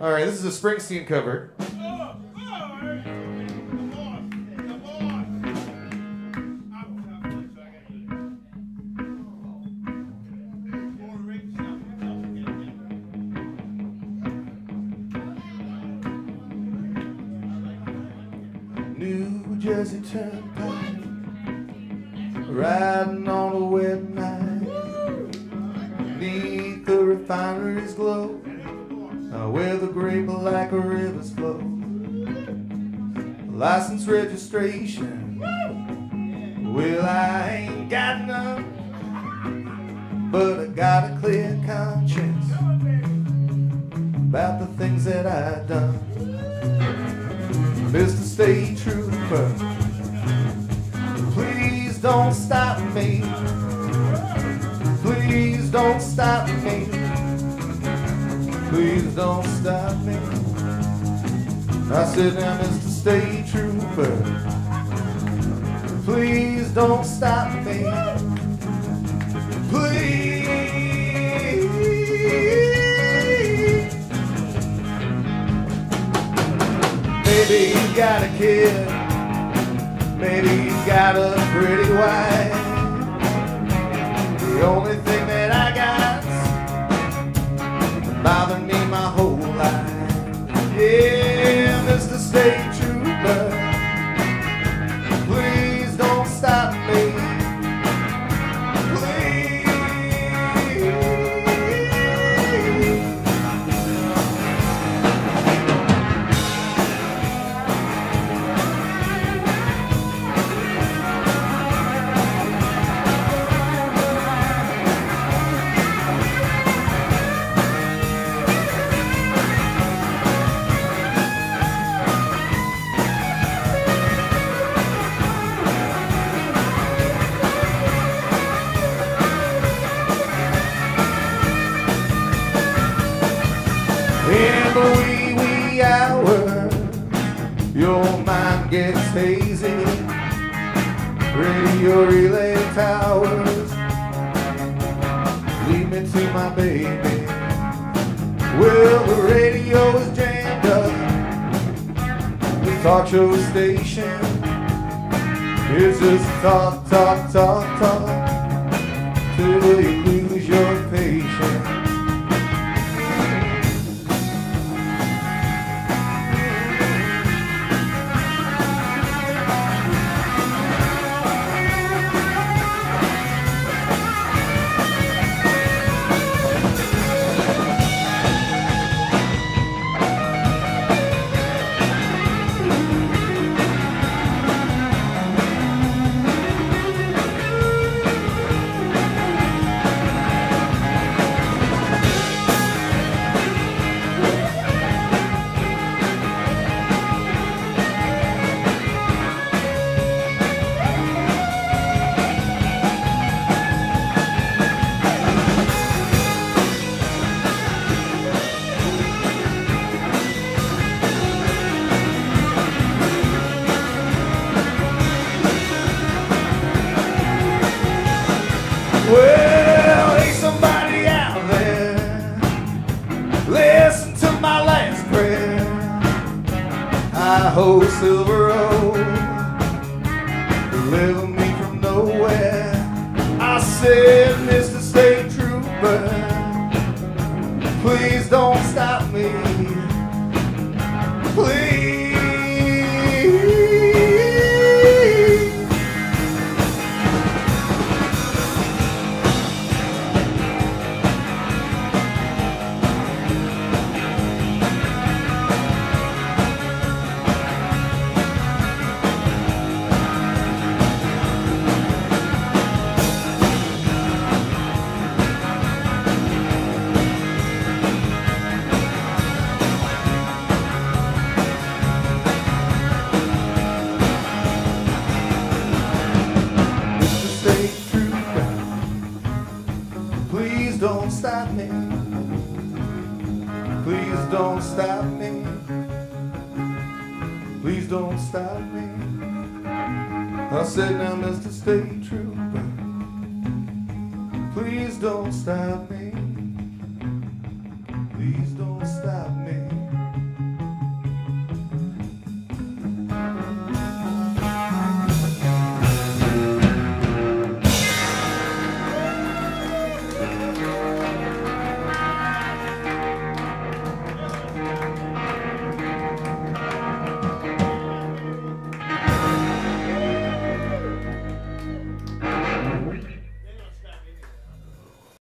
All right, this is a Springsteen cover. New Jersey Turnpike, riding on a wet night, neath the refinery's glow, where the great black rivers flow. License registration, well I ain't got none, but I got a clear conscience about the things that I've done. Mr. State Trooper, please don't stop me. Please don't stop me. Please don't stop me. I said, now, Mr. State Trooper, please don't stop me. Please. Maybe you got a kid. Maybe you got a pretty wife. The only Mr. The wee hour, your mind gets hazy. Radio relay towers lead me to my baby. Well, the radio is jammed up. The talk show station is just talk, talk, talk, talk listen to my last prayer. I hope Silver Oak deliver me from nowhere. I said, Mr. State Trooper, please don't stop me. Please. Don't stop me. Please don't stop me. I said, now, Mr. State Trooper, please don't stop me. Please don't stop